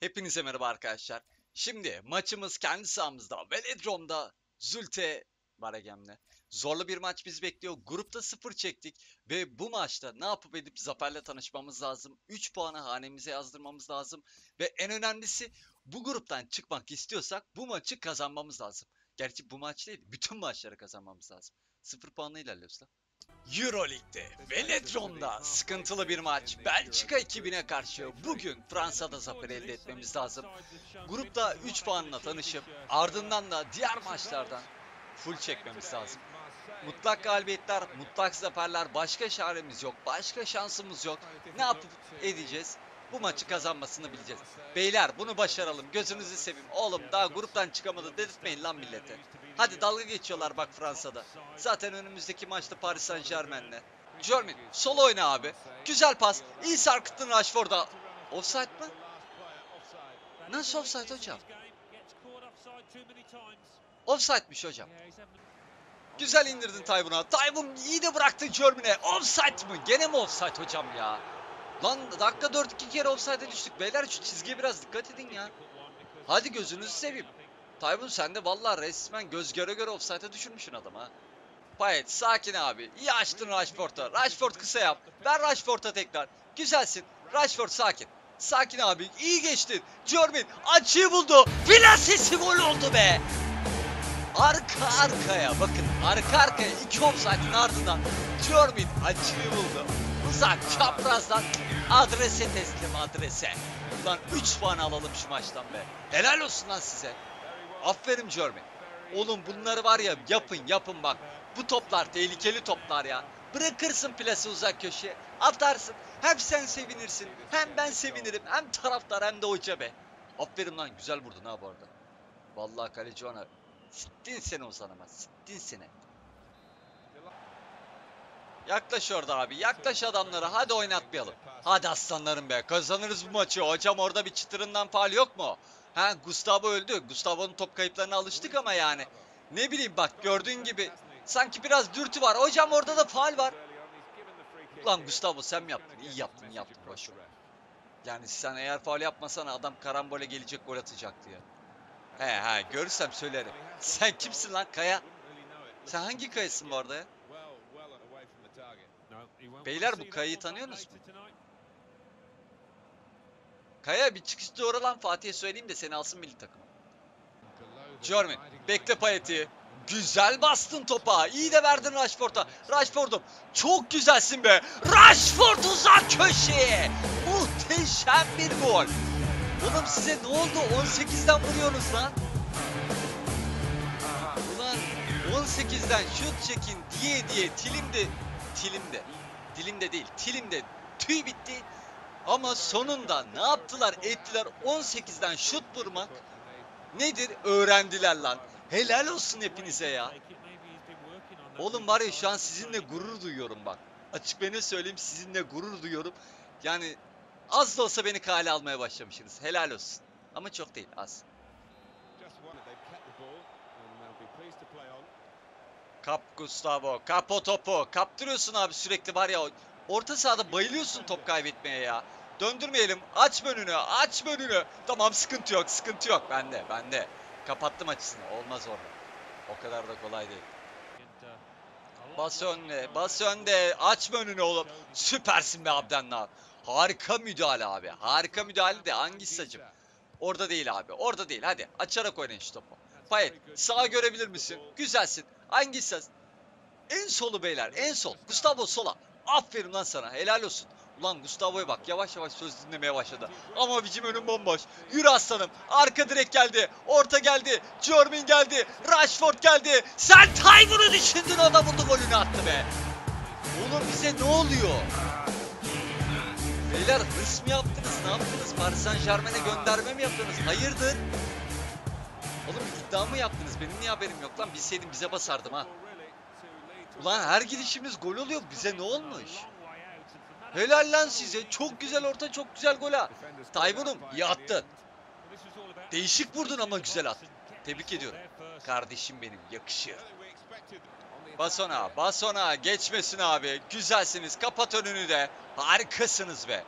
Hepinize merhaba arkadaşlar. Şimdi maçımız kendi sahamızda Velodrome'da Zulte Baragem'le. Zorlu bir maç bizi bekliyor. Grupta 0 çektik ve bu maçta ne yapıp edip Zafer'le tanışmamız lazım. 3 puanı hanemize yazdırmamız lazım ve en önemlisi bu gruptan çıkmak istiyorsak bu maçı kazanmamız lazım. Gerçi bu maç değil, bütün maçları kazanmamız lazım. 0 puanla ilerliyoruz da. Euroleague'de Velodrome'da sıkıntılı bir maç. Belçika ekibine karşı bugün Fransa'da zafer elde etmemiz lazım. Grupta 3 puanla tanışıp ardından da diğer maçlardan full çekmemiz lazım. Mutlak galibiyetler, mutlak zaferler, başka çaremiz yok, başka şansımız yok. Ne yapıp edeceğiz? Bu maçı kazanmasını bileceğiz. Beyler bunu başaralım. Gözünüzü seveyim. Oğlum daha gruptan çıkamadı dedirtmeyin lan millete. Hadi dalga geçiyorlar bak Fransa'da. Zaten önümüzdeki maçta Paris Saint Germain'le. Jermin sol oyna abi. Güzel pas. İyi sarkıttın Rashford'a. Offside mı? Nasıl offside hocam? Offside'miş hocam. Güzel indirdin Tayvun'a. Tayvun iyi de bıraktı Jermin'e. Offside mı? Gene mi offside hocam ya? Lan dakika 4 iki kere offside'e düştük. Beyler şu çizgiye biraz dikkat edin ya. Hadi gözünüzü seveyim. Tayvun sen de vallahi resmen göz göre göre offside'e düşürmüşsün adamı ha. Payet sakin abi. İyi açtın Rashford'a. Rashford kısa yap. Ver Rashford'a tekrar. Güzelsin. Rashford sakin. Sakin abi. İyi geçtin. Jermin açıyı buldu. Filasesi gol oldu be. Arka arkaya bakın arka arkaya iki offside'ın ardından Jermin açıyı buldu. Uzak çaprazdan adrese teslim adrese. Ulan 3 puan alalım şu maçtan be. Helal olsun lan size. Aferin Jermin. Oğlum bunları var ya yapın yapın bak. Bu toplar tehlikeli toplar ya. Bırakırsın plası uzak köşeye. Atarsın. Hem sen sevinirsin. Hem ben sevinirim. Hem taraftar hem de hoca be. Aferin lan güzel vurdun ha bu arada. Vallahi kaleci ona sittin seni o sana Sittin seni. Yaklaş orada abi. Yaklaş adamlara. Hadi oynatmayalım. Hadi aslanlarım be. Kazanırız bu maçı. Hocam orada bir çıtırından faal yok mu? Ha Gustavo öldü. Gustavo'nun top kayıplarına alıştık ama yani. Ne bileyim bak gördüğün gibi sanki biraz dürtü var. Hocam orada da faal var. Ulan Gustavo sen mi yaptın? İyi yaptın, yaptın. Ver. Yani sen eğer faal yapmasan adam karambole gelecek gol atacaktı ya. He he görürsem söylerim. Sen kimsin lan Kaya? Sen hangi kayasın bu arada ya? Beyler bu kayayı tanıyorsunuz mu? Kaya bir çıkış doğru lan Fatih'e söyleyeyim de seni alsın milli takım. Jermin bekle Payet'i. Güzel bastın topa. İyi de verdin Rashford'a. Rashford'um çok güzelsin be. Rashford uzak köşeye. Muhteşem bir gol. Oğlum size ne oldu? 18'den vuruyorsunuz lan. Ulan 18'den şut çekin diye diye tilimde tilimde dilimde değil tilimde tüy bitti. Ama sonunda ne yaptılar ettiler 18'den şut vurmak nedir öğrendiler lan. Helal olsun hepinize ya. Oğlum var ya şu an sizinle gurur duyuyorum bak. Açık beni söyleyeyim sizinle gurur duyuyorum. Yani az da olsa beni kale almaya başlamışsınız. Helal olsun. Ama çok değil az. Kap Gustavo. Kap o topu. Kaptırıyorsun abi sürekli var ya. Orta sahada bayılıyorsun top kaybetmeye ya. Döndürmeyelim. Aç önünü. Aç önünü. Tamam sıkıntı yok. Sıkıntı yok. Bende. Bende. Kapattım açısını. Olmaz orada. O kadar da kolay değil. Bas önde. Bas önde. Açma önünü oğlum. Süpersin be Abdennah. Harika müdahale abi. Harika müdahale de hangisi acım? Orada değil abi. Orada değil. Hadi açarak oynayın şu topu. Payet sağa görebilir misin? Güzelsin. Hangisi? En solu beyler. En sol. Gustavo sola. Aferin lan sana. Helal olsun. Ulan Gustavo'ya bak yavaş yavaş söz dinlemeye başladı. Ama bizim önüm bomboş. Yürü aslanım. Arka direk geldi. Orta geldi. Jermin geldi. Rashford geldi. Sen Tayvur'u düşündün o da buldu golünü attı be. Oğlum bize ne oluyor? Beyler hırs mı yaptınız? Ne yaptınız? Paris Saint Germain'e gönderme mi yaptınız? Hayırdır? Oğlum iddia mı yaptınız? Benim niye haberim yok lan? Bilseydim bize basardım ha. Ulan her gidişimiz gol oluyor. Bize ne olmuş? Helal lan size. Çok güzel orta, çok güzel gol ha. Tayfun'um iyi attın. Değişik vurdun ama güzel attın. Tebrik ediyorum. Kardeşim benim yakışır. Bas ona, bas ona. Geçmesin abi. Güzelsiniz. Kapat önünü de. Harikasınız be.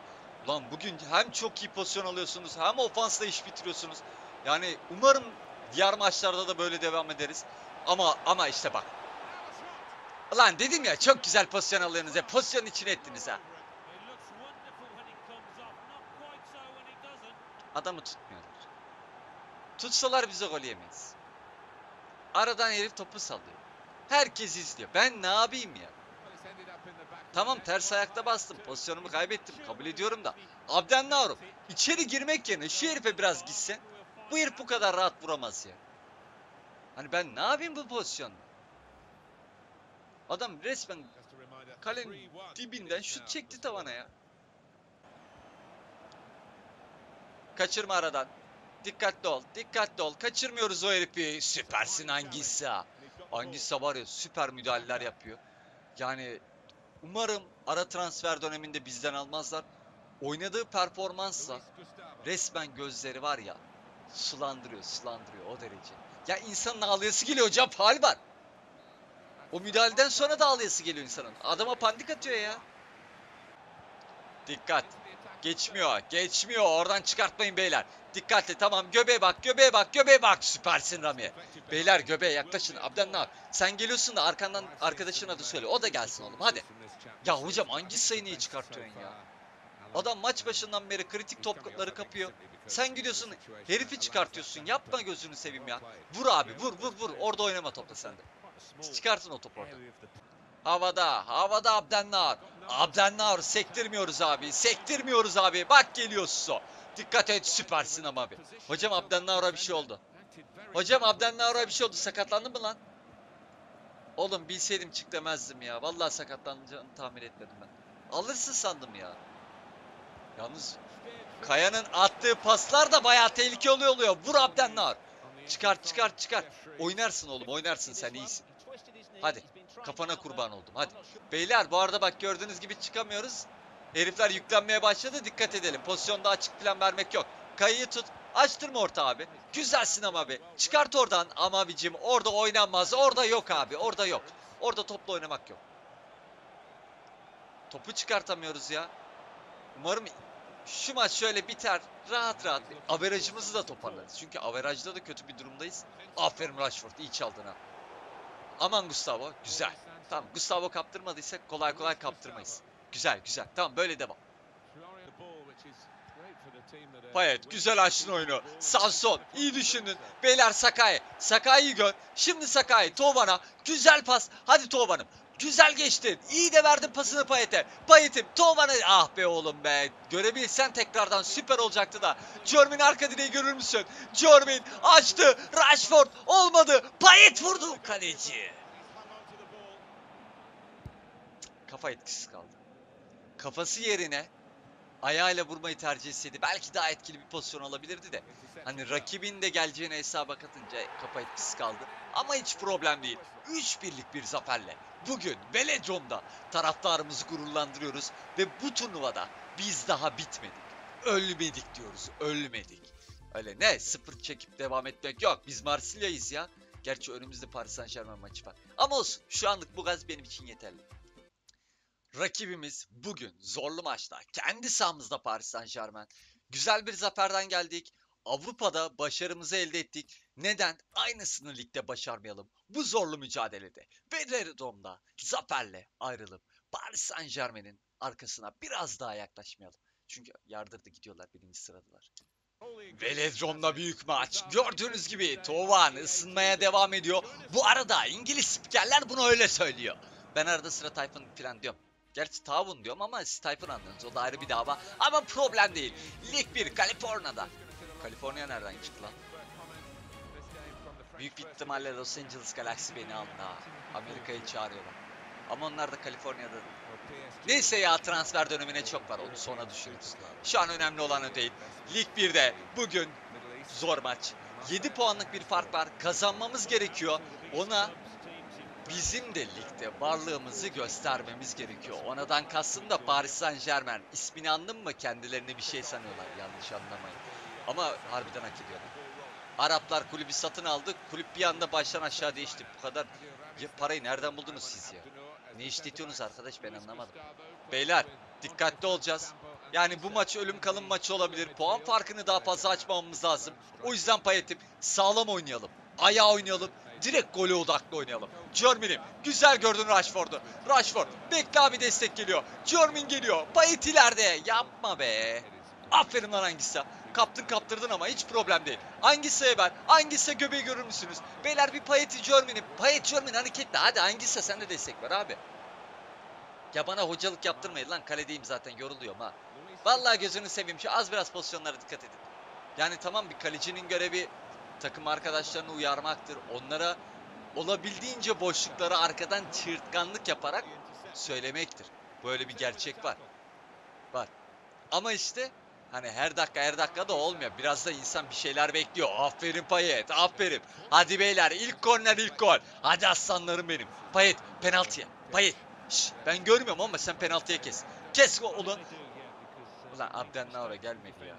Lan bugün hem çok iyi pozisyon alıyorsunuz hem ofansla iş bitiriyorsunuz. Yani umarım diğer maçlarda da böyle devam ederiz. Ama ama işte bak. Lan dedim ya çok güzel pozisyon alıyorsunuz ya. Pozisyon içine ettiniz ha. Adamı tutmuyorlar. Tutsalar bize gol yemeyiz. Aradan herif topu sallıyor. Herkes izliyor. Ben ne yapayım ya? Tamam ters ayakta bastım. Pozisyonumu kaybettim. Kabul ediyorum da. Abden Narum içeri girmek yerine şu herife biraz gitsen bu herif bu kadar rahat vuramaz ya. Hani ben ne yapayım bu pozisyonda? Adam resmen kalenin dibinden şut çekti tavana ya. Kaçırma aradan. Dikkatli ol. Dikkatli ol. Kaçırmıyoruz o herifi. Süpersin Angissa. Angissa var ya süper müdahaleler yapıyor. Yani umarım ara transfer döneminde bizden almazlar. Oynadığı performansla resmen gözleri var ya sulandırıyor sulandırıyor o derece. Ya insanın ağlayası geliyor hocam hal var. O müdahaleden sonra da ağlayası geliyor insanın. Adama pandik atıyor ya. Dikkat. Geçmiyor. Geçmiyor. Oradan çıkartmayın beyler. Dikkatli tamam. Göbeğe bak. Göbeğe bak. Göbeğe bak. Süpersin Rami. Beyler göbeğe yaklaşın. Abden ne? Sen geliyorsun da arkandan arkadaşın adı söyle. O da gelsin oğlum. Hadi. Ya hocam hangi sayı niye çıkartıyorsun ya? Adam maç başından beri kritik topları kapıyor. Sen gidiyorsun herifi çıkartıyorsun. Yapma gözünü seveyim ya. Vur abi vur vur vur. Orada oynama topla sen de. Çıkartın o topu orada. Havada, havada Abdennar. Abdennar sektirmiyoruz abi. Sektirmiyoruz abi. Bak geliyor Suso. Dikkat et süpersin ama abi. Hocam Abdennar'a bir şey oldu. Hocam Abdennar'a bir şey oldu. Sakatlandı mı lan? Oğlum bilseydim çık demezdim ya. Vallahi sakatlanacağını tahmin etmedim ben. Alırsın sandım ya. Yalnız Kaya'nın attığı paslar da bayağı tehlikeli oluyor oluyor. Vur Abdennar. Çıkar çıkar çıkar. Oynarsın oğlum oynarsın sen iyisin. Hadi kafana kurban oldum hadi. Beyler bu arada bak gördüğünüz gibi çıkamıyoruz. Herifler yüklenmeye başladı dikkat edelim. Pozisyonda açık plan vermek yok. Kayıyı tut. Açtırma orta abi. Güzelsin ama abi. Çıkart oradan ama abicim orada oynanmaz. Orada yok abi orada yok. Orada topla oynamak yok. Topu çıkartamıyoruz ya. Umarım şu maç şöyle biter. Rahat rahat. Averajımızı da toparlarız. Çünkü averajda da kötü bir durumdayız. Aferin Rashford iyi çaldın ha. Aman Gustavo güzel. Tamam Gustavo kaptırmadıysak kolay kolay kaptırmayız. Güzel güzel. Tamam böyle devam. Payet güzel açtın oyunu. Sanson iyi düşündün. Beyler Sakai. Sakai'yi gör. Şimdi Sakai. Tovan'a. Güzel pas. Hadi Tovan'ım. Güzel geçtin. İyi de verdin pasını Payet'e. Payet'im Tovan'a. Ah be oğlum be. Görebilsen tekrardan süper olacaktı da. Jermin arka direği görür müsün? Jermin açtı. Rashford olmadı. Payet vurdu. Kaleci. Kafa etkisiz kaldı. Kafası yerine ayağıyla vurmayı tercih etseydi belki daha etkili bir pozisyon alabilirdi de. Hani rakibin de geleceğine hesaba katınca kafa etkisiz kaldı. Ama hiç problem değil. 3-1'lik bir zaferle bugün Velodrome'da taraftarımızı gururlandırıyoruz ve bu turnuvada biz daha bitmedik. Ölmedik diyoruz, ölmedik. Öyle ne sıfır çekip devam etmek yok. Biz Marsilya'yız ya. Gerçi önümüzde Paris Saint Germain maçı var. Ama olsun şu anlık bu gaz benim için yeterli. Rakibimiz bugün zorlu maçta kendi sahamızda Paris Saint Germain. Güzel bir zaferden geldik. Avrupa'da başarımızı elde ettik. Neden? Aynısını ligde başarmayalım. Bu zorlu mücadelede. Velodrome'da zaferle ayrılıp Paris Saint Germain'in arkasına biraz daha yaklaşmayalım. Çünkü yardırdı gidiyorlar birinci sıradılar. Velodrome'da büyük maç. Gördüğünüz gibi Tovan ısınmaya devam ediyor. Bu arada İngiliz spikerler bunu öyle söylüyor. Ben arada sıra Tayfun falan diyorum. Gerçi Tavun diyorum ama Tayfun anladınız. O da ayrı bir dava. Ama problem değil. Lig 1 Kaliforniya'da. Kaliforniya nereden çıktı lan? Büyük bir ihtimalle Los Angeles Galaxy beni aldı ha. Amerika'yı çağırıyorlar. Ama onlar da Kaliforniya'da. Neyse ya transfer dönemine çok var. Onu sonra düşünürüz. Şu an önemli olan o değil. Lig 1'de bugün zor maç. 7 puanlık bir fark var. Kazanmamız gerekiyor. Ona bizim de ligde varlığımızı göstermemiz gerekiyor. Onadan kastım da Paris Saint Germain. İsmini anladın mı? Kendilerini bir şey sanıyorlar. Yanlış anlamayın. Ama harbiden hak ediyorlar. Araplar kulübü satın aldı. Kulüp bir anda baştan aşağı değişti. Bu kadar ya parayı nereden buldunuz siz ya? Ne işletiyorsunuz arkadaş ben anlamadım. Beyler dikkatli olacağız. Yani bu maç ölüm kalım maçı olabilir. Puan farkını daha fazla açmamamız lazım. O yüzden Payet'im sağlam oynayalım. Ayağa oynayalım. Direkt gole odaklı oynayalım. Jermin'im güzel gördün Rashford'u. Rashford bekle abi destek geliyor. Jermin geliyor. Payet ileride. Yapma be. Aferin lan hangisi. Kaptın kaptırdın ama hiç problem değil. Hangisi ben? Hangisi göbeği görür müsünüz? Beyler bir Payet'i Jermin'i. Payet Jermin hareketli. Hadi hangisi sen de destek ver abi. Ya bana hocalık yaptırmayın lan kaledeyim zaten yoruluyorum ha. Vallahi gözünü seveyim şu az biraz pozisyonlara dikkat edin. Yani tamam bir kalecinin görevi takım arkadaşlarını uyarmaktır. Onlara olabildiğince boşlukları arkadan çırtkanlık yaparak söylemektir. Böyle bir gerçek var. Var. Ama işte hani her dakika her dakika da olmuyor. Biraz da insan bir şeyler bekliyor. Aferin Payet, aferin. Hadi beyler ilk korner ilk gol. Hadi aslanlarım benim. Payet penaltıya. Payet. Şş, ben görmüyorum ama sen penaltıya kes. Kes ulan. Ulan Abden Naura gelmedi ya.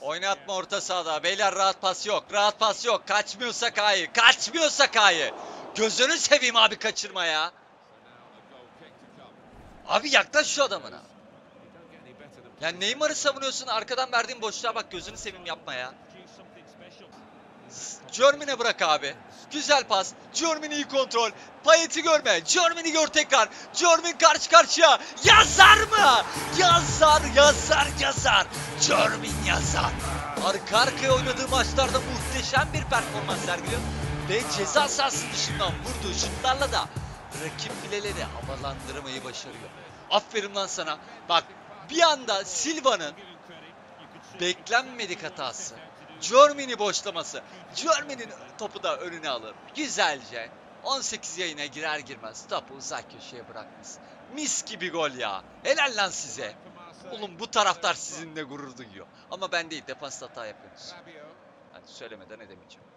Oynatma orta sahada. Beyler rahat pas yok. Rahat pas yok. Kaçmıyor Sakay'ı. Kaçmıyor Sakay'ı. Gözünü seveyim abi kaçırma ya. Abi yaklaş şu adamına. Ya Neymar'ı savunuyorsun arkadan verdiğin boşluğa bak gözünü seveyim yapma ya. Jermin'e bırak abi. Güzel pas. Jermin iyi kontrol. Payet'i görme. Jermin'i gör tekrar. Jermin karşı karşıya. Yazar mı? Yazar, yazar, yazar. Jermin yazar. Arka arkaya oynadığı maçlarda muhteşem bir performans sergiliyor. Ve ceza sahası dışından vurduğu şutlarla da rakip fileleri havalandırmayı başarıyor. Aferin lan sana. Bak bir anda Silva'nın beklenmedik hatası. Jermin'i boşlaması. Jermin'in topu da önüne alır. Güzelce 18 yayına girer girmez topu uzak köşeye bırakmış. Mis gibi gol ya. Helal lan size. Oğlum bu taraftar sizinle gurur duyuyor. Ama ben değil defans hata yapıyorsunuz. Hani söylemeden edemeyeceğim.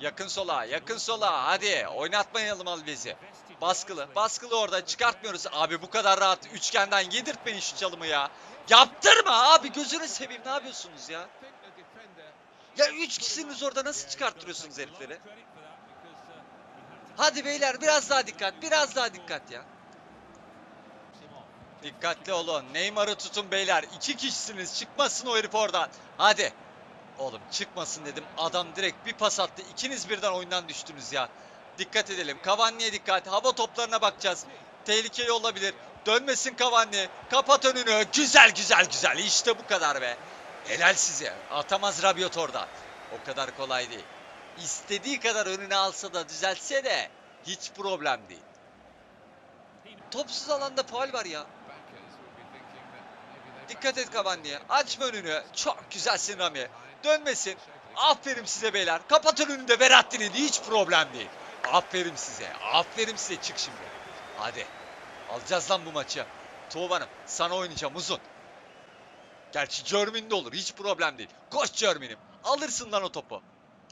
Yakın sola, yakın sola. Hadi oynatmayalım Alves'i. Baskılı, baskılı orada çıkartmıyoruz. Abi bu kadar rahat üçgenden yedirtmeyin şu çalımı ya. Yaptırma abi gözünü seveyim ne yapıyorsunuz ya? Ya üç kişisiniz orada nasıl çıkarttırıyorsunuz herifleri? Hadi beyler biraz daha dikkat, biraz daha dikkat ya. Dikkatli olun. Neymar'ı tutun beyler. İki kişisiniz. Çıkmasın o herif oradan. Hadi. Oğlum çıkmasın dedim. Adam direkt bir pas attı. İkiniz birden oyundan düştünüz ya. Dikkat edelim. Cavani'ye dikkat. Hava toplarına bakacağız. Tehlikeli olabilir. Dönmesin Cavani. Kapat önünü. Güzel güzel güzel. İşte bu kadar be. Helal size. Atamaz Rabiot orada. O kadar kolay değil. İstediği kadar önüne alsa da düzeltse de hiç problem değil. Topsuz alanda faul var ya. Dikkat et Cavani'ye. Açma önünü. Çok güzelsin Rami. Dönmesin. Aferin size beyler. Kapat önünü de Berattin'in hiç problem değil. Aferin size. Aferin size çık şimdi. Hadi. Alacağız lan bu maçı. Tuğban'ım sana oynayacağım uzun. Gerçi Jermin de olur. Hiç problem değil. Koş Jermin'im. Alırsın lan o topu.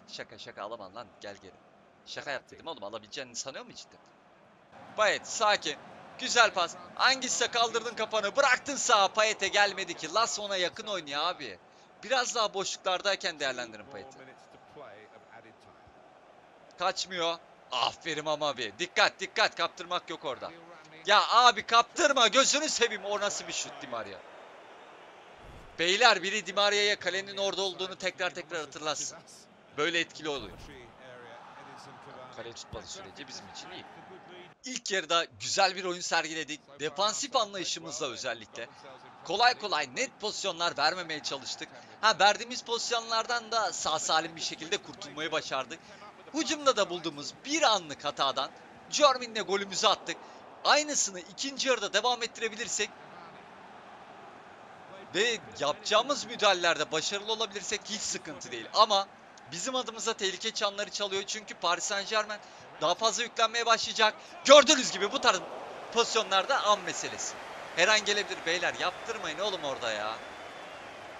Şaka şaka alamam lan. Gel geri. Şaka yap dedim oğlum. Alabileceğini sanıyor mu cidden? Payet sakin. Güzel pas. Hangisi kaldırdın kafanı. Bıraktın sağa. Payet'e gelmedi ki. Las ona yakın oynuyor abi. Biraz daha boşluklardayken değerlendirin Payet'i. Kaçmıyor. Aferin ama abi. Dikkat dikkat kaptırmak yok orada. Ya abi kaptırma gözünü seveyim. O nasıl bir şut Di Maria? Beyler biri Di Maria'ya kalenin orada olduğunu tekrar tekrar hatırlasın. Böyle etkili oluyor. Kale tutmadığı sürece bizim için iyi. İlk yarıda güzel bir oyun sergiledik. Defansif anlayışımızla özellikle. Kolay kolay net pozisyonlar vermemeye çalıştık. Ha verdiğimiz pozisyonlardan da sağ salim bir şekilde kurtulmayı başardık. Hücumda da bulduğumuz bir anlık hatadan Jermin'le golümüzü attık. Aynısını ikinci yarıda devam ettirebilirsek ve yapacağımız müdahalelerde başarılı olabilirsek hiç sıkıntı değil. Ama bizim adımıza tehlike çanları çalıyor. Çünkü Paris Saint Germain daha fazla yüklenmeye başlayacak. Gördüğünüz gibi bu tarz pozisyonlarda an meselesi. Her an gelebilir beyler. Yaptırmayın oğlum orada ya.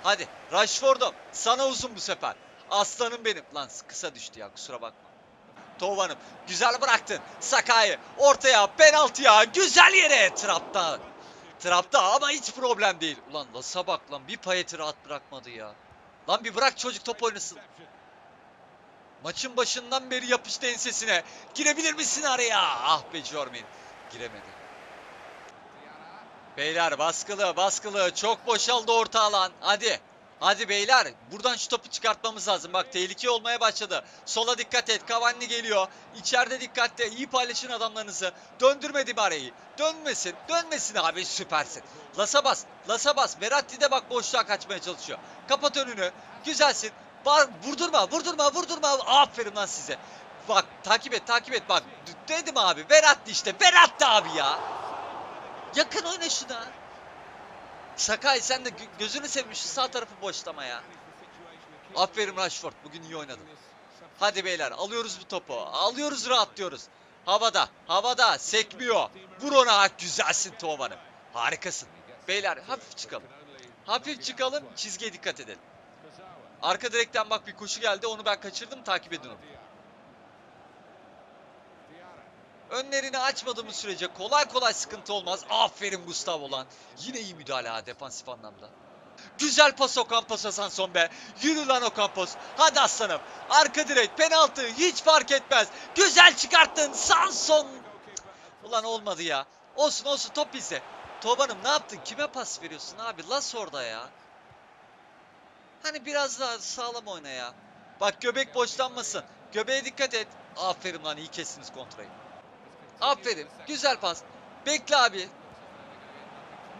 Hadi Rashford'um sana uzun bu sefer. Aslanım benim. Lan kısa düştü ya kusura bakma. Tovan'ım güzel bıraktın. Sakay'ı ortaya penaltıya güzel yere trapta. Trapta ama hiç problem değil. Ulan Las'a bak lan bir payeti rahat bırakmadı ya. Lan bir bırak çocuk top oynasın. Maçın başından beri yapıştı ensesine. Girebilir misin araya? Ah be Jormin. Giremedi. Beyler baskılı baskılı çok boşaldı orta alan. Hadi. Hadi beyler buradan şu topu çıkartmamız lazım. Bak tehlike olmaya başladı. Sola dikkat et. Cavani geliyor. İçeride dikkatle. iyi paylaşın adamlarınızı. Döndürmedi Mare'yi. Dönmesin. Dönmesin abi süpersin. Lasa bas. Lasa bas. Verratti de bak boşluğa kaçmaya çalışıyor. Kapat önünü. Güzelsin. Var, vurdurma vurdurma vurdurma. Aferin lan size. Bak takip et takip et bak. Dedim abi. Verratti işte. Verratti abi ya. Yakın oyna şuna. Sakay sen de gö- gözünü seveyim şu sağ tarafı boşlama ya. Aferin Rashford bugün iyi oynadın. Hadi beyler alıyoruz bu topu. Alıyoruz rahatlıyoruz. Havada havada sekmiyor. Vur ona güzelsin Tovan'ım. Harikasın. Beyler hafif çıkalım. Hafif çıkalım çizgiye dikkat edelim. Arka direkten bak bir koşu geldi onu ben kaçırdım takip edin onu. Önlerini açmadığımız sürece kolay kolay sıkıntı olmaz. Aferin Gustavo lan. Yine iyi müdahale ha defansif anlamda. Güzel pas Ocampos Sanson be. Yürü lan Ocampos. Hadi aslanım. Arka direk penaltı hiç fark etmez. Güzel çıkarttın Sanson. Ulan olmadı ya. Olsun olsun top bizde. Tobanım ne yaptın? Kime pas veriyorsun abi? Las orada ya. Hani biraz daha sağlam oyna ya. Bak göbek boşlanmasın. Göbeğe dikkat et. Aferin lan iyi kestiniz kontrayı. Aferin. Güzel pas. Bekle abi.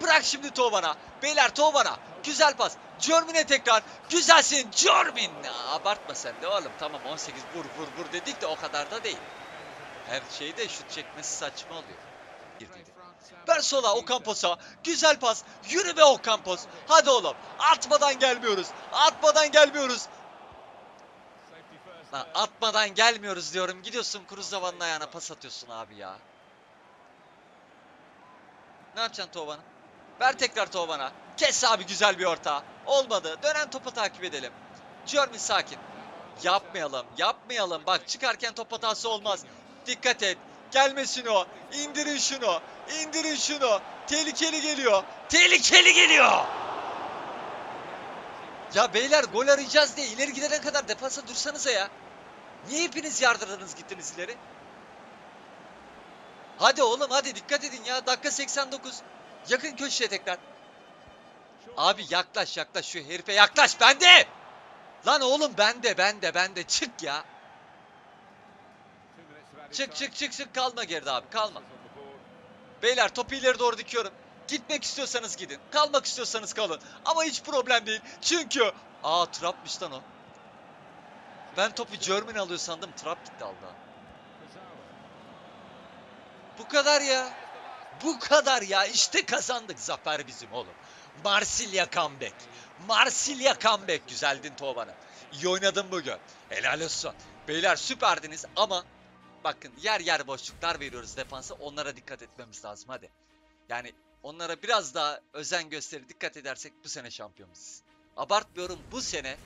Bırak şimdi Tovan'a. Beyler Tovan'a. Güzel pas. Jermin'e tekrar. Güzelsin Jermin. Aa, Abartma sen de oğlum. Tamam 18 vur vur vur dedik de o kadar da değil. Her şeyde şut çekmesi saçma oluyor. Girdiydi. Ver sola Okampos'a. Güzel pas. Yürü be Okampos. Hadi oğlum. Atmadan gelmiyoruz. Atmadan gelmiyoruz. Lan atmadan gelmiyoruz diyorum. Gidiyorsun Kuruzava'nın ayağına pas atıyorsun abi ya. Ne yapacaksın Tovan'a? Ver tekrar Tovan'a. Kes abi güzel bir orta. Olmadı. Dönen topu takip edelim. Jermin sakin. Yapmayalım. Yapmayalım. Bak çıkarken top hatası olmaz. Dikkat et. Gelmesin o. İndirin şunu. İndirin şunu. Tehlikeli geliyor. Tehlikeli geliyor. Ya beyler gol arayacağız diye ileri gidene kadar defansa dursanıza ya. Niye hepiniz yardırdınız gittiniz ileri? Hadi oğlum hadi dikkat edin ya. Dakika 89. Yakın köşeye tekrar. Abi yaklaş yaklaş şu herife yaklaş bende. Lan oğlum bende bende bende çık ya. Çık çık çık çık kalma geride abi kalma. Beyler topu ileri doğru dikiyorum. Gitmek istiyorsanız gidin. Kalmak istiyorsanız kalın. Ama hiç problem değil. Çünkü... Aa trapmış lan o. Ben topu German alıyor sandım. Trap gitti aldı. Bu kadar ya. Bu kadar ya. İşte kazandık. Zafer bizim oğlum. Marsilya comeback. Marsilya comeback. Güzeldin Tovan'ım. İyi oynadın bugün. Helal olsun. Beyler süperdiniz ama bakın yer yer boşluklar veriyoruz defansa. Onlara dikkat etmemiz lazım hadi. Yani onlara biraz daha özen gösterip dikkat edersek bu sene şampiyonuz. Abartmıyorum bu sene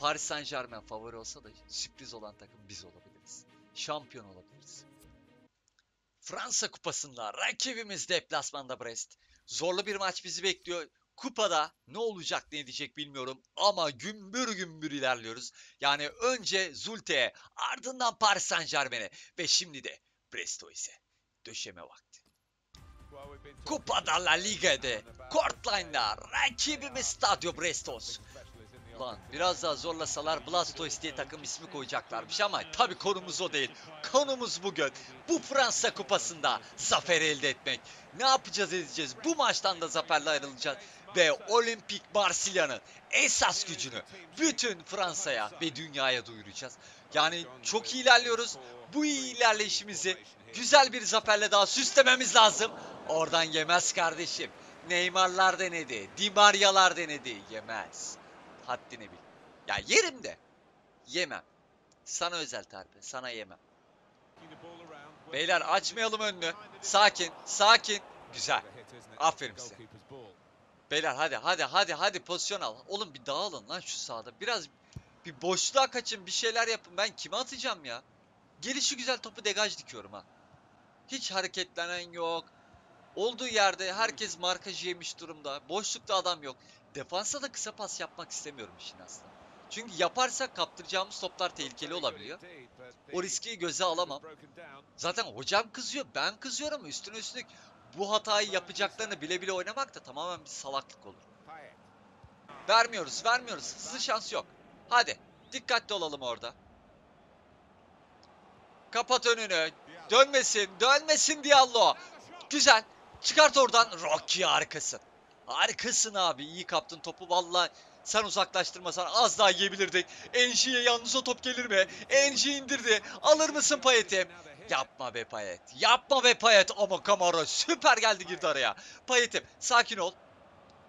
Paris Saint Germain favori olsa da sürpriz olan takım biz olabiliriz. Şampiyon olabiliriz. Fransa kupasında rakibimiz deplasmanda Brest. Zorlu bir maç bizi bekliyor. Kupada ne olacak ne edecek bilmiyorum ama gümbür gümbür ilerliyoruz. Yani önce Zulte'ye ardından Paris Saint Germain'e ve şimdi de Bresto ise döşeme vakti. Kupada La Liga'de, Courtline'da rakibimiz Stadio Brestos. Lan biraz daha zorlasalar Blastoise diye takım ismi koyacaklarmış ama tabi konumuz o değil. Konumuz bugün bu Fransa kupasında zafer elde etmek. Ne yapacağız edeceğiz? Bu maçtan da zaferle ayrılacağız. Ve Olimpik Marsilya'nın esas gücünü bütün Fransa'ya ve dünyaya duyuracağız. Yani çok iyi ilerliyoruz. Bu iyi ilerleyişimizi güzel bir zaferle daha süslememiz lazım. Oradan yemez kardeşim. Neymar'lar denedi. Di Maria'lar denedi. Yemez. Haddini bil. Ya yerim de. Yemem. Sana özel terpe. Sana yemem. Beyler açmayalım önünü. Sakin. Sakin. Güzel. Aferin size. Beyler hadi hadi hadi hadi pozisyon al. Oğlum bir dağılın lan şu sahada. Biraz bir boşluğa kaçın bir şeyler yapın. Ben kime atacağım ya? Gelişi güzel topu degaj dikiyorum ha. Hiç hareketlenen yok. Olduğu yerde herkes markaj yemiş durumda. Boşlukta adam yok. Defansa da kısa pas yapmak istemiyorum işin aslında. Çünkü yaparsak kaptıracağımız toplar tehlikeli olabiliyor. O riski göze alamam. Zaten hocam kızıyor, ben kızıyorum üstüne üstlük. bu hatayı yapacaklarını bile bile oynamak da tamamen bir salaklık olur. Vermiyoruz, vermiyoruz. Hızlı şans yok. Hadi, dikkatli olalım orada. Kapat önünü. Dönmesin, dönmesin Diallo. Güzel. Çıkart oradan. Rocky harikasın. Harikasın abi. İyi kaptın topu. Vallahi sen uzaklaştırmasan az daha yiyebilirdik. Enji'ye yalnız o top gelir mi? Enji indirdi. Alır mısın Payet'i? Yapma be Payet. Yapma be Payet. Ama Kamara süper geldi girdi araya. Payet'im sakin ol.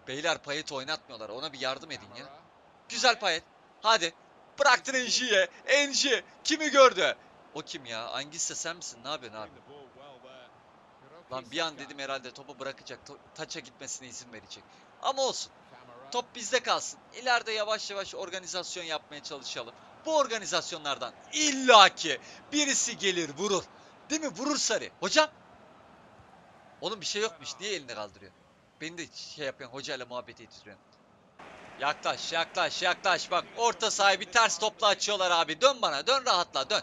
Beyler Payet oynatmıyorlar. Ona bir yardım edin ya. Güzel Payet. Hadi. Bıraktın Enji'ye. Enji kimi gördü? O kim ya? Hangisi sen misin? Ne yapıyorsun abi? Lan bir an dedim herhalde topu bırakacak. taça gitmesine izin verecek. Ama olsun. Top bizde kalsın. İleride yavaş yavaş organizasyon yapmaya çalışalım. Bu organizasyonlardan illaki birisi gelir vurur. Değil mi? Vurur Sarı. Hocam. Oğlum bir şey yokmuş. Niye elini kaldırıyor? Beni de şey yapıyorsun. Hocayla muhabbet ettiriyorsun. Yaklaş, yaklaş, yaklaş. Bak orta sahayı bir ters topla açıyorlar abi. Dön bana, dön rahatla, dön.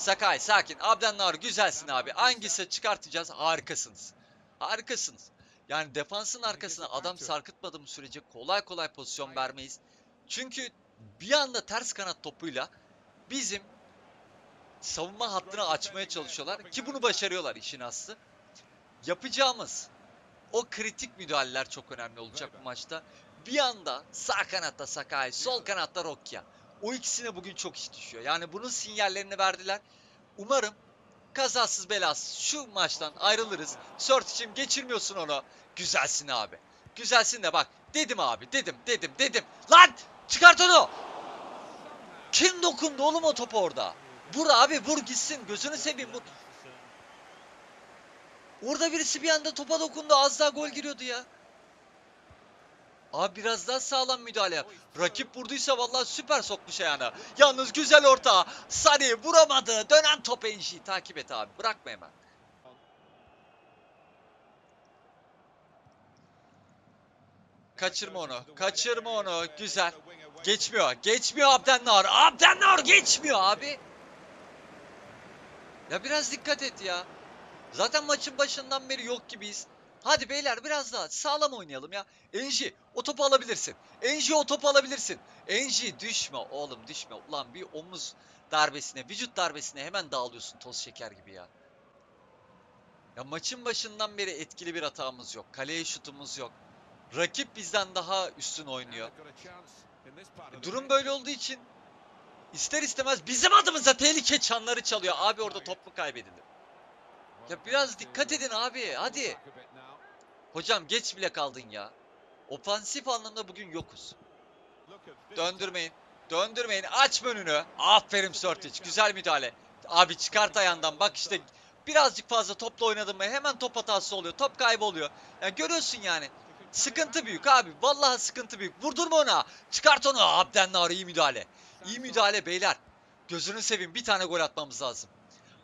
Sakay, sakin. Abdenlar güzelsin abi. Hangisi çıkartacağız? Harikasınız. Harikasınız. Yani defansın arkasına adam sarkıtmadığım sürece kolay kolay pozisyon vermeyiz. Çünkü bir anda ters kanat topuyla bizim savunma hattını açmaya çalışıyorlar ki bunu başarıyorlar işin aslı. Yapacağımız o kritik müdahaleler çok önemli olacak bu maçta. Bir anda sağ kanatta Sakai, sol kanatta Rokya. O ikisine bugün çok iş düşüyor. Yani bunun sinyallerini verdiler. Umarım kazasız belasız şu maçtan ayrılırız. Sörtçim geçirmiyorsun onu. Güzelsin abi. Güzelsin de bak. Dedim abi dedim dedim dedim. Lan çıkart onu. Kim dokundu oğlum o topu orada? Vur abi vur gitsin. Gözünü seveyim vur. Orada birisi bir anda topa dokundu. Az daha gol giriyordu ya. Abi biraz daha sağlam müdahale yap. Rakip vurduysa vallahi süper sokmuş ayağına. Yalnız güzel orta. Sani vuramadı. Dönen top Enji. Takip et abi. Bırakma hemen. Kaçırma onu. Kaçırma onu. Güzel. Geçmiyor. Geçmiyor Abdennar. Abdennar geçmiyor abi. Ya biraz dikkat et ya. Zaten maçın başından beri yok gibiyiz. Hadi beyler biraz daha sağlam oynayalım ya. Enji o topu alabilirsin. Enji o topu alabilirsin. Enji düşme oğlum düşme. Ulan bir omuz darbesine, vücut darbesine hemen dağılıyorsun toz şeker gibi ya. Ya maçın başından beri etkili bir hatamız yok. Kaleye şutumuz yok. Rakip bizden daha üstün oynuyor. Durum böyle olduğu için ister istemez bizim adımıza tehlike çanları çalıyor. Abi orada top mu kaybedilir? Ya biraz dikkat edin abi. Hadi. Hocam geç bile kaldın ya. Ofansif anlamda bugün yokuz. Döndürmeyin. Döndürmeyin. Açma önünü. Aferin Sörtiç. Güzel müdahale. Abi çıkart ayağından. Bak işte birazcık fazla topla oynadın mı hemen top hatası oluyor. Top kaybı oluyor. Ya görüyorsun yani. Sıkıntı büyük abi. Vallahi sıkıntı büyük. Vurdurma ona. Çıkart onu. Abdenler iyi müdahale. İyi müdahale beyler. Gözünü seveyim bir tane gol atmamız lazım.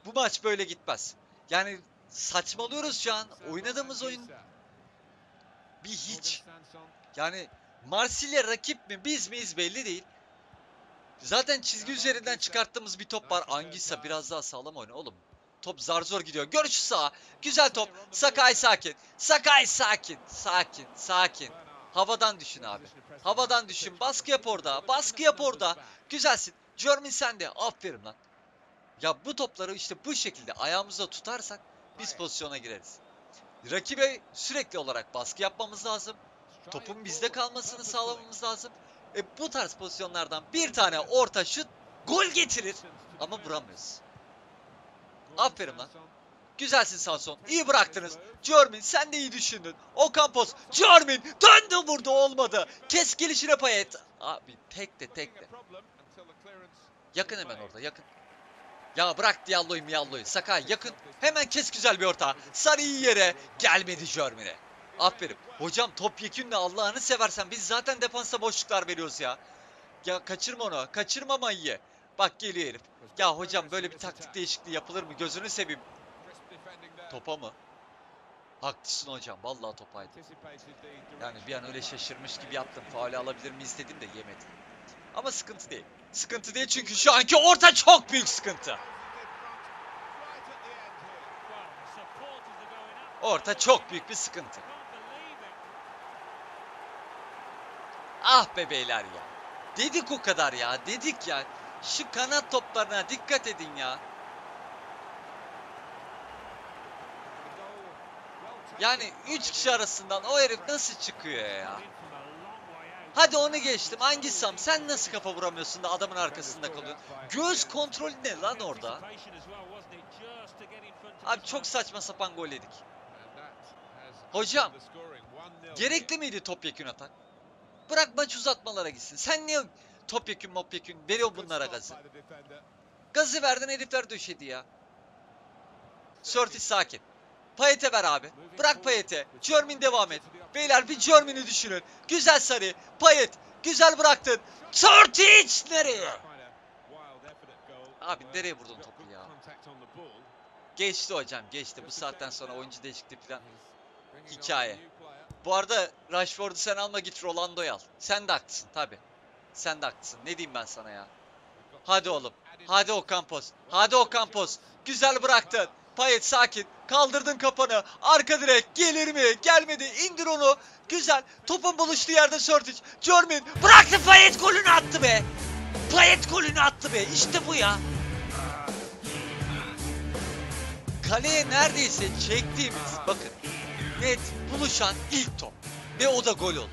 Bu maç böyle gitmez. Yani saçmalıyoruz şu an. Oynadığımız oyun bir hiç. Yani Marsilya rakip mi biz miyiz belli değil. Zaten çizgi üzerinden çıkarttığımız bir top var. Angisa biraz daha sağlam oyna oğlum. Top zar zor gidiyor. Gör şu sağa. Güzel top. Sakai sakin. Sakai sakin. Sakin. Sakin. Havadan düşün abi. Havadan düşün. Baskı yap orada. Baskı yap orada. Güzelsin. Jermin sen de. Aferin lan. Ya bu topları işte bu şekilde ayağımızda tutarsak biz pozisyona gireriz. Rakibe sürekli olarak baskı yapmamız lazım. Topun bizde kalmasını sağlamamız lazım. E bu tarz pozisyonlardan bir tane orta şut gol getirir ama vuramıyoruz. Aferin lan. Güzelsin Sanson. İyi bıraktınız. Jermin sen de iyi düşündün. Ocampos. Jermin döndü vurdu olmadı. Kes gelişine payet. Abi tek de tek de. Yakın hemen orada yakın. Ya bırak Diallo'yu Miallo'yu. Sakai yakın. Hemen kes güzel bir orta. Sarı iyi yere. Gelmedi Jermin'e. Aferin. Hocam top yekünle Allah'ını seversen biz zaten defansa boşluklar veriyoruz ya. Ya kaçırma onu. Kaçırma Mayı'yı. Bak geliyor herif. Ya hocam böyle bir taktik değişikliği yapılır mı? Gözünü seveyim. Topa mı? Haklısın hocam. Vallahi topaydı. Yani bir an öyle şaşırmış gibi yaptım. Faali alabilir miyiz dedim de yemedim. Ama sıkıntı değil. Sıkıntı değil çünkü şu anki orta çok büyük sıkıntı. Orta çok büyük bir sıkıntı. Ah be beyler ya. Dedik o kadar ya. Dedik ya. Şu kanat toplarına dikkat edin ya. Yani 3 kişi arasından o herif nasıl çıkıyor ya? Hadi onu geçtim. Hangi Sam? Sen nasıl kafa vuramıyorsun da adamın arkasında kalıyorsun? Göz kontrolü ne lan orada? Abi çok saçma sapan gol yedik. Hocam, Gerekli miydi topyekün atak? Bırak maç uzatmalara gitsin. Sen niye topyekün mopyekün veriyor bunlara gazı? Gazı verdin herifler döşedi ya. Sörtis sakin. Payete ver abi. Bırak Payete. Jermin devam et. Beyler bir Jermin'i düşünün. Güzel sarı. Payet. Güzel bıraktın. Sörtis nereye? Abi nereye vurdun topu ya? Geçti hocam geçti. Bu saatten sonra oyuncu değişikliği falan. Hikaye. Bu arada Rashford'u sen alma git Rolando'yu al. Sen de haklısın tabi. Sen de haklısın. Ne diyeyim ben sana ya? Hadi oğlum. Hadi Ocampos. Hadi Ocampos. Güzel bıraktın. Payet sakin. Kaldırdın kafanı. Arka direk. Gelir mi? Gelmedi. İndir onu. Güzel. Topun buluştuğu yerde Sörtüç. Jermin. Bıraktı Payet golünü attı be. Payet golünü attı be. İşte bu ya. Kaleye neredeyse çektiğimiz bakın net buluşan ilk top ve o da gol oldu.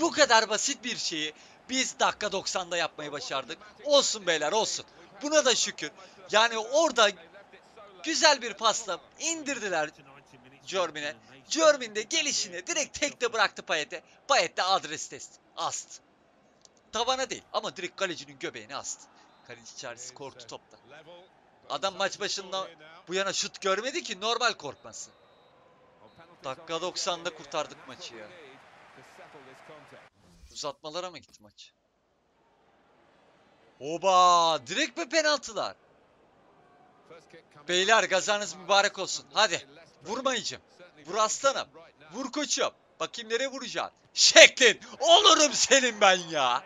Bu kadar basit bir şeyi biz dakika 90'da yapmayı başardık. Olsun beyler olsun. Buna da şükür. Yani orada güzel bir pasla indirdiler Jermin'e. Jermin de gelişine direkt tekte bıraktı Payet'e. Payet de adres test. Ast. Tavana değil ama direkt kalecinin göbeğine astı. Kaleci Charles korktu topta. Adam maç başında bu yana şut görmedi ki normal korkması. Dakika 90'da kurtardık maçı ya. Uzatmalara mı gitti maç? Oba! Direkt mi penaltılar? Beyler gazanız mübarek olsun. Hadi. Vurmayacağım. Vur aslanım. Vur koçum. Bakayım nereye vuracaksın. Şeklin. Olurum senin ben ya.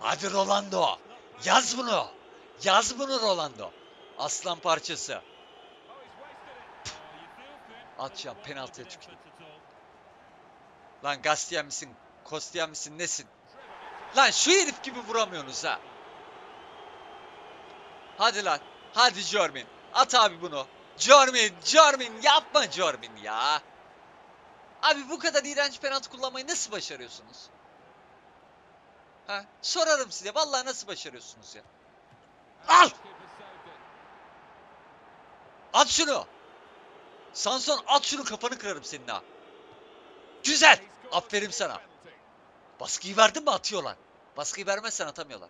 Hadi Rolando. Yaz bunu. Yaz bunu Rolando. Aslan parçası. Atacağım penaltıya tükürüm. Lan Gastiyen misin? Kostiyen misin? Nesin? Lan şu herif gibi vuramıyorsunuz ha. Hadi lan. Hadi Jermin. At abi bunu. Jermin, Jermin yapma Jermin ya. Abi bu kadar iğrenç penaltı kullanmayı nasıl başarıyorsunuz? Ha? Sorarım size. Vallahi nasıl başarıyorsunuz ya? Al! At şunu. Sanson at şunu kafanı kırarım senin ha. Güzel. Aferin sana. Baskıyı verdin mi atıyorlar. Baskıyı vermezsen atamıyorlar.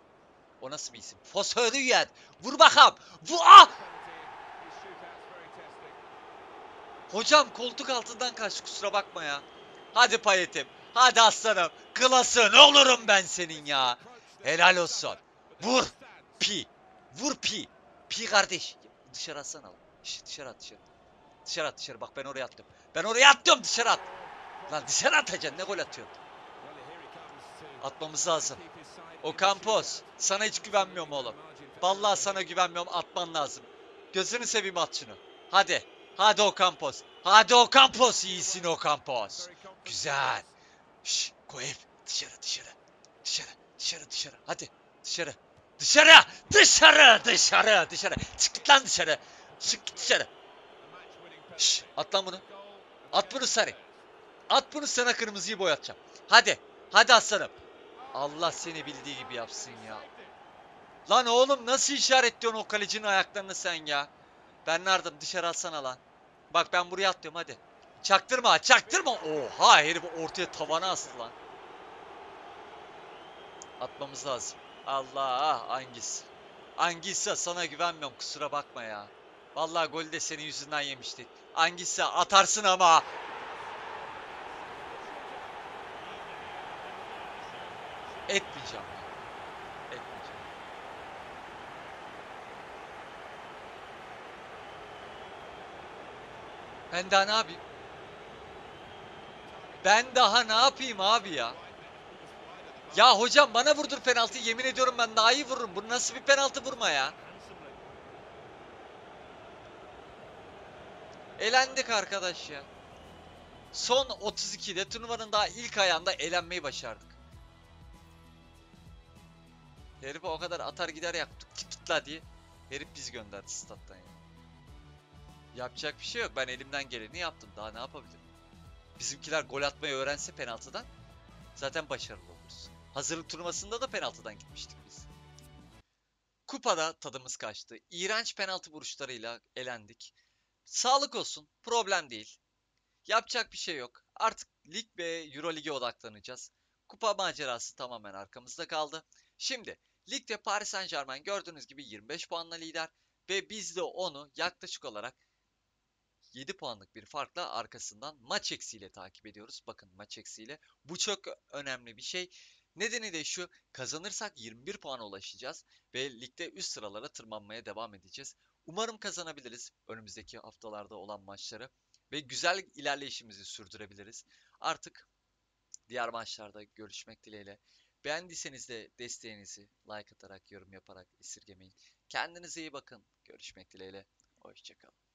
O nasıl bir isim? Fosförüyen. Vur bakalım. Vur. Ah! Hocam koltuk altından kaçtı kusura bakma ya. Hadi payetim. Hadi aslanım. Klasın olurum ben senin ya. Helal olsun. Vur. Pi. Vur pi. Pi kardeş. Dışarı atsana. Şş, dışarı at dışarı. Dışarı at dışarı. Bak ben oraya attım. Ben oraya attım dışarı at. Lan dışarı atacaksın. Ne gol atıyorsun? Atmamız lazım. O Campos. Sana hiç güvenmiyorum oğlum. Vallahi sana güvenmiyorum. Atman lazım. Gözünü seveyim at şunu. Hadi. Hadi o Campos. Hadi o Campos. İyisin o Campos. Güzel. Şş, koyup dışarı dışarı. Dışarı dışarı dışarı. Hadi dışarı. Dışarı. Dışarı dışarı dışarı. Çık git lan dışarı. Çık git dışarı. Şş, at lan bunu. At bunu sarı. At bunu sana kırmızıyı boyatacağım. Hadi. Hadi aslanım. Allah seni bildiği gibi yapsın ya. Lan oğlum nasıl işaretliyorsun o kalecinin ayaklarını sen ya? Ben nereden dışarı atsana lan. Bak ben buraya atlıyorum hadi. Çaktırma çaktırma. Oha herif ortaya tavana astı lan. Atmamız lazım. Allah Angis. Angisa sana güvenmiyorum kusura bakma ya. Vallahi golü de senin yüzünden yemiştik. Angisa atarsın ama. Etmeyeceğim. Etmeyeceğim. Ben daha ne yapayım? Ben daha ne yapayım abi ya? Ya hocam bana vurdur penaltı. Yemin ediyorum ben daha iyi vururum. Bu nasıl bir penaltı vurma ya? Elendik arkadaş ya. Son 32'de turnuvanın daha ilk ayağında elenmeyi başardık. Herife o kadar atar gider yaptık git git la diye. Herif bizi gönderdi stat'tan ya. Yapacak bir şey yok. Ben elimden geleni yaptım. Daha ne yapabilirim? Bizimkiler gol atmayı öğrense penaltıdan zaten başarılı oluruz. Hazırlık turnuvasında da penaltıdan gitmiştik biz. Kupada tadımız kaçtı. İğrenç penaltı vuruşlarıyla elendik. Sağlık olsun. Problem değil. Yapacak bir şey yok. Artık lig ve Euro Lig'e odaklanacağız. Kupa macerası tamamen arkamızda kaldı. Şimdi ligde Paris Saint Germain gördüğünüz gibi 25 puanla lider ve biz de onu yaklaşık olarak 7 puanlık bir farkla arkasından maç eksiğiyle takip ediyoruz. Bakın maç eksiğiyle. Bu çok önemli bir şey. Nedeni de şu kazanırsak 21 puana ulaşacağız ve ligde üst sıralara tırmanmaya devam edeceğiz. Umarım kazanabiliriz önümüzdeki haftalarda olan maçları ve güzel ilerleyişimizi sürdürebiliriz. Artık diğer maçlarda görüşmek dileğiyle. Beğendiyseniz de desteğinizi like atarak, yorum yaparak esirgemeyin. Kendinize iyi bakın. Görüşmek dileğiyle. Hoşçakalın.